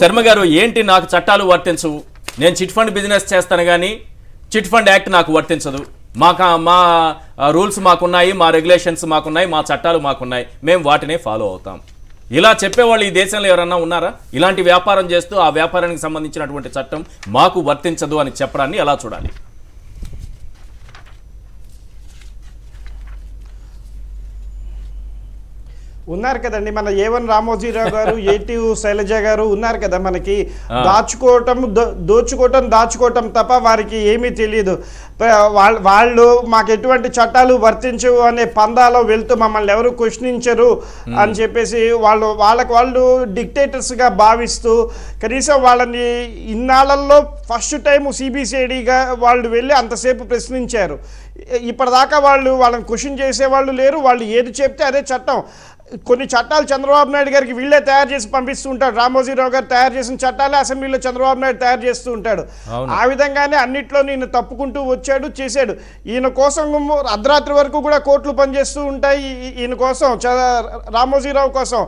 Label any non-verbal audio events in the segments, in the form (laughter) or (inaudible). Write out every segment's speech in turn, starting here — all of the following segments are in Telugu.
శర్మ గారు ఏంటి నాకు చట్టాలు వర్తించవు? నేను చిట్ ఫండ్ బిజినెస్ చేస్తాను కానీ చిట్ ఫండ్ యాక్ట్ నాకు వర్తించదు. మాకు మా రూల్స్ మాకున్నాయి మా రెగ్యులేషన్స్ మాకున్నాయి మా చట్టాలు మాకున్నాయి. మేము వాటినే ఫాలో అవుతాం. ఇలా చెప్పేవాళ్ళు ఈ దేశంలో ఎవరన్నా ఉన్నారా? ఇలాంటి వ్యాపారం చేస్తూ ఆ వ్యాపారానికి సంబంధించినటువంటి చట్టం మాకు వర్తించదు అని చెప్పడాన్ని ఎలా చూడాలి? ఉన్నారు కదండి. మన ఏవన్ రామోజీరావు గారు (laughs) ఏటి శైలజ గారు ఉన్నారు కదా మనకి. దాచుకోవటం దోచుకోవటం దాచుకోవటం తప్ప వారికి ఏమీ తెలియదు వాళ్ళ- వాళ్ళు మాకు ఎటువంటి చట్టాలు వర్తించవు అనే పందాలో వెళ్తూ మమ్మల్ని ఎవరు క్వశ్చనించరు అని చెప్పేసి వాళ్ళు వాళ్ళకి వాళ్ళు dictators గా భావిస్తూ కనీసం వాళ్ళని ఇన్నాళ్ళల్లో ఫస్ట్ టైం సిబిసిఐడిగా వాళ్ళు వెళ్ళి అంతసేపు ప్రశ్నించారు. ఇప్పటిదాకా వాళ్ళు వాళ్ళని క్వశ్చన్ చేసేవాళ్ళు లేరు. వాళ్ళు ఏది చెప్తే అదే చట్టం. కొన్ని చట్టాలు చంద్రబాబు నాయుడు గారికి వీళ్ళే తయారు చేసి పంపిస్తూ ఉంటాడు. రామోజీరావు గారు తయారు చేసిన చట్టాలే అసెంబ్లీలో చంద్రబాబు నాయుడు తయారు చేస్తూ ఉంటాడు. ఆ విధంగానే అన్నిట్లో ఈయన తప్పుకుంటూ వచ్చాడు చేశాడు. ఈయన కోసం అర్ధరాత్రి వరకు కూడా కోర్టులు పనిచేస్తూ ఉంటాయి ఈయన కోసం రామోజీరావు కోసం.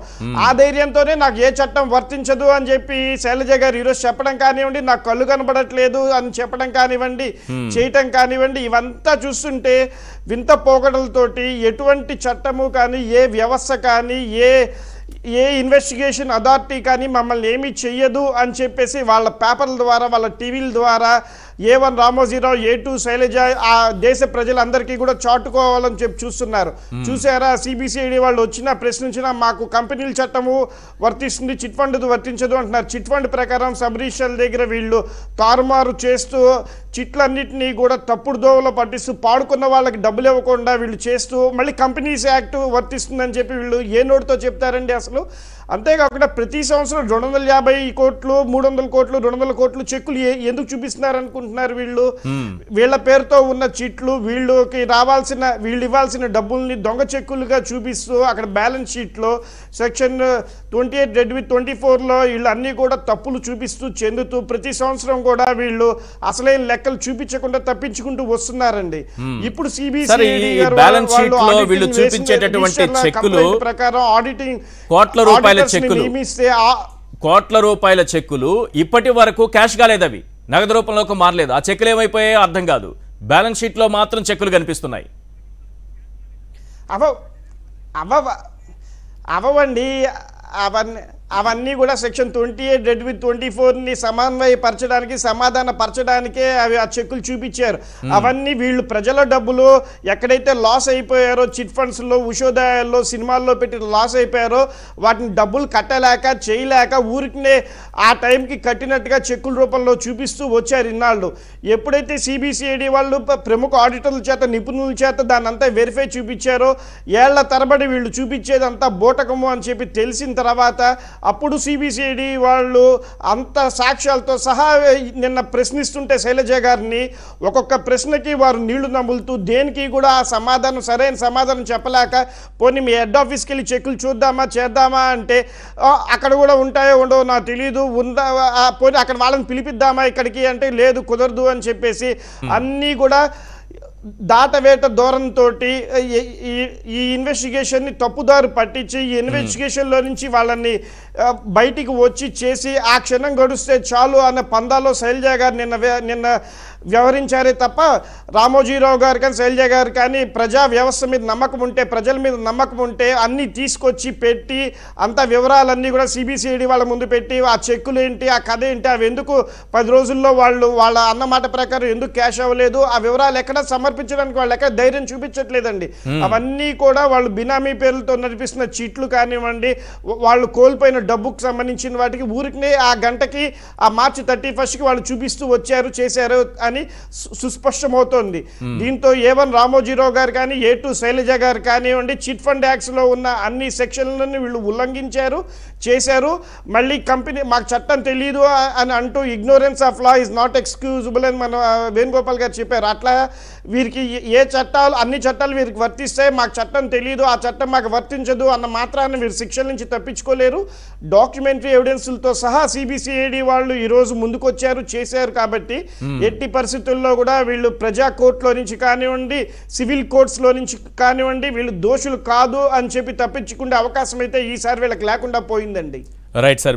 ఆ ధైర్యంతోనే నాకు ఏ చట్టం వర్తించదు అని చెప్పి శైలజ గారు ఈరోజు చెప్పడం కానివ్వండి నాకు కళ్ళు కనబడట్లేదు అని చెప్పడం కానివ్వండి చేయటం కానివ్వండి ఇవంతా చూస్తుంటే వింత పోకడలతోటి ఎటువంటి చట్టము కానీ ఏ వ్యవస్థ కానీ ఏ ఏ ఇన్వెస్టిగేషన్ అథారిటీ కానీ మమ్మల్ని ఏమీ చెయ్యదు అని చెప్పేసి వాళ్ళ పేపర్ల ద్వారా వాళ్ళ టీవీల ద్వారా A one Ramoji Rao A two Sailaja ఆ దేశ ప్రజలందరికీ కూడా చాటుకోవాలని చెప్పి చూస్తున్నారు. చూసారా సిబిసిఐడి వాళ్ళు వచ్చినా ప్రశ్నించినా మాకు కంపెనీల చట్టము వర్తిస్తుంది చిట్ ఫండ్ వర్తించదు అంటున్నారు. చిట్ ఫండ్ ప్రకారం సబ్ రిజిస్టర్ల దగ్గర వీళ్ళు తారుమారు చేస్తూ చిట్లన్నింటినీ కూడా తప్పుడు దోవలో పట్టిస్తూ పాడుకున్న వాళ్ళకి డబ్బులు ఇవ్వకుండా వీళ్ళు చేస్తూ మళ్ళీ కంపెనీస్ యాక్ట్ వర్తిస్తుందని చెప్పి వీళ్ళు ఏ నోటితో చెప్తారండి అసలు? అంతేకాకుండా ప్రతి సంవత్సరం రెండు వందల యాభై కోట్లు మూడు వందల కోట్లు రెండు వందల కోట్లు చెక్కులు ఏ- ఎందుకు చూపిస్తున్నారు అనుకుంటున్నారు వీళ్ళు వీళ్ళ పేరుతో ఉన్న చిట్లు వీళ్ళకి రావాల్సిన వీళ్ళు ఇవ్వాల్సిన డబ్బుల్ని దొంగ చెక్కులుగా చూపిస్తూ అక్కడ బ్యాలెన్స్ షీట్లో section twenty eight read with twenty ఫోర్లో వీళ్ళు అన్నీ కూడా తప్పులు చూపిస్తూ చెందుతూ ప్రతి సంవత్సరం కూడా వీళ్ళు అసలైన లెక్కలు చూపించకుండా తప్పించుకుంటూ వస్తున్నారండి. ఇప్పుడు sheet లో వీళ్ళు చూపించేటటువంటి చెక్కులు ప్రకారం ఆడిటింగ్ కోట్ల రూపాయల చెక్కులు. నియమిస్తే ఆ- కోట్ల రూపాయల చెక్కులు ఇప్పటి వరకు క్యాష్ కాలేదు అవి నగదు రూపంలోకి మారలేదు. ఆ చెక్కులు ఏమైపోయాయో అర్థం కాదు. బ్యాలెన్స్ షీట్లో మాత్రం చెక్కులు కనిపిస్తున్నాయి. అవ అవవ అవవండి అవన్నీ అవన్నీ కూడా section twenty eight read with twenty ఫోర్ని సమన్వయపరచడానికి సమాధాన పరచడానికే అవి ఆ చెక్కులు చూపించారు. అవన్నీ వీళ్ళు ప్రజల డబ్బులు ఎక్కడైతే లాస్ అయిపోయారో చిట్ ఫండ్స్లో ఉషోదయాల్లో సినిమాల్లో పెట్టి లాస్ అయిపోయారో వాటిని డబ్బులు కట్టలేక చేయలేక ఊరికినే ఆ టైంకి కట్టినట్టుగా చెక్కుల రూపంలో చూపిస్తూ వచ్చారు ఇన్నాళ్ళు. ఎప్పుడైతే సిబిసిఐడి వాళ్ళు ప్రముఖ ఆడిటర్ల చేత నిపుణుల చేత దాన్ని అంతా వెరిఫై చూపించారో ఏళ్ళ తరబడి వీళ్ళు చూపించేది అంతా బోటకము అని చెప్పి తెలిసిన తర్వాత అప్పుడు సిబిసిఐడి వాళ్ళు అంత సాక్ష్యాలతో సహా నిన్న ప్రశ్నిస్తుంటే శైలజ గారిని ఒక్కొక్క ప్రశ్నకి వారు నీళ్ళు నములుతూ దేనికి కూడా ఆ సమాధానం సరైన సమాధానం చెప్పలేక పోనీ మీ హెడ్ ఆఫీస్కి వెళ్ళి చెక్కులు చూద్దామా చేద్దామా? అంటే "ఆ, అక్కడ కూడా ఉంటాయో ఉండవో నాకు తెలియదు ఉందా పోనీ అక్కడ వాళ్ళని పిలిపిద్దామా ఇక్కడికి? అంటే లేదు కుదరదు అని చెప్పేసి అన్నీ కూడా దాటవేట ధోరణితో ఈ ఇన్వెస్టిగేషన్ని తప్పుదారు పట్టించి ఈ ఇన్వెస్టిగేషన్లో నుంచి వాళ్ళని బయటికి వచ్చి చేసి ఆ క్షణం గడిస్తే చాలు అన్న పందాలో శైలజ గారు నిన్న నిన్న వ్యవహరించారే తప్ప రామోజీరావు గారు కానీ శైలజ గారు కానీ ప్రజా వ్యవస్థ మీద నమ్మకం ఉంటే ప్రజల మీద నమ్మకం ఉంటే అన్నీ తీసుకొచ్చి పెట్టి అంత వివరాలన్నీ కూడా సిబిసిఐడి వాళ్ళ ముందు పెట్టి ఆ చెక్కులు ఏంటి ఆ కథ ఏంటి అవి ఎందుకు పది రోజుల్లో వాళ్ళు వాళ్ళ అన్నమాట ప్రకారం ఎందుకు క్యాష్ అవ్వలేదు ఆ వివరాలు ఎక్కడ సమర్పించడానికి వాళ్ళు ఎక్కడ ధైర్యం చూపించట్లేదండి. అవన్నీ కూడా వాళ్ళు బినామీ పేర్లతో నడిపిస్తున్న చీట్లు కానివ్వండి వాళ్ళు కోల్పోయిన డబ్బుకు సంబంధించిన వాటికి ఊరికినే ఆ గంటకి ఆ మార్చి థర్టీ ఫస్ట్కి వాళ్ళు చూపిస్తూ వచ్చారు చేశారు అని అని సుస్పష్టమవుతోంది. దీంతో ఏవన్ రామోజీరావు గారు కానీ ఏ టూ శైలజ గారు కానివ్వండి చిట్ ఫండ్ యాక్ట్స్లో ఉన్న అన్ని సెక్షన్లను వీళ్ళు ఉల్లంఘించారు చేశారు. మళ్ళీ కంపెనీ మాకు చట్టం తెలియదు అని అంటూ ignorance of law is not excusable అని మన వేణుగోపాల్ గారు చెప్పారు. అట్లా వీరికి ఏ- చట్టాలు అన్ని చట్టాలు వీరికి వర్తిస్తాయి మాకు చట్టం తెలియదు ఆ చట్టం మాకు వర్తించదు అన్న మాత్రాన్ని వీరు శిక్షల నుంచి తప్పించుకోలేరు. డాక్యుమెంటరీ ఎవిడెన్స్లతో సహా సిబిసిఐడి వాళ్ళు ఈరోజు ముందుకొచ్చారు చేశారు కాబట్టి ఎట్టి పరిస్థితుల్లో కూడా వీళ్ళు ప్రజా కోర్టులో నుంచి కానివ్వండి సివిల్ కోర్ట్స్లో నుంచి కానివ్వండి వీళ్ళు దోషులు కాదు అని చెప్పి తప్పించుకునే అవకాశం అయితే ఈసారి వీళ్ళకి లేకుండా పోయిందండి. Right sir